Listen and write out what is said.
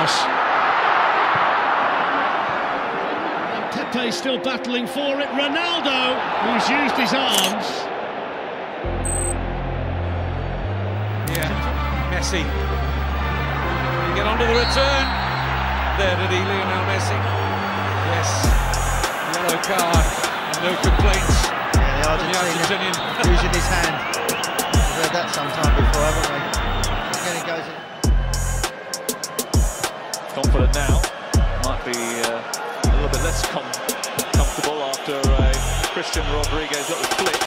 pass. Pepe still battling for it. Ronaldo, who's used his arms. Yeah, Messi. You get onto the return. There did he, Lionel Messi. Yes, yellow card and no complaints. Yeah, the from the Argentinian Argentinian. using his hand. We've heard that sometime before, confident now. Might be uh, a little bit less com comfortable after uh, Cristian Rodriguez.